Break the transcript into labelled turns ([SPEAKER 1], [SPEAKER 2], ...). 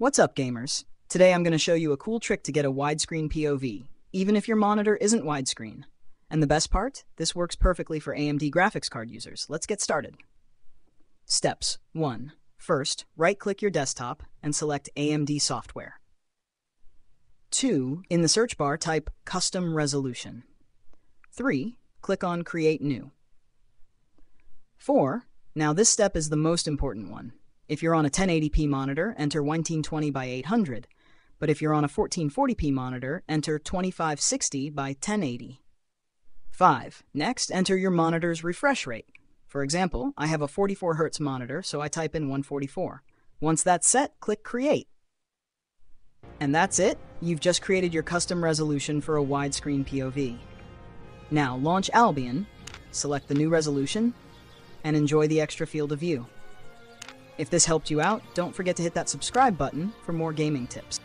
[SPEAKER 1] What's up, gamers? Today I'm going to show you a cool trick to get a widescreen POV, even if your monitor isn't widescreen. And the best part? This works perfectly for AMD graphics card users. Let's get started. Steps 1. First, right-click your desktop and select AMD software. 2. In the search bar, type Custom Resolution. 3. Click on Create New. 4. Now this step is the most important one. If you're on a 1080p monitor, enter 1920 by 800. But if you're on a 1440p monitor, enter 2560 by 1080. 5. Next, enter your monitor's refresh rate. For example, I have a 44Hz monitor, so I type in 144. Once that's set, click Create. And that's it. You've just created your custom resolution for a widescreen POV. Now launch Albion, select the new resolution, and enjoy the extra field of view. If this helped you out, don't forget to hit that subscribe button for more gaming tips.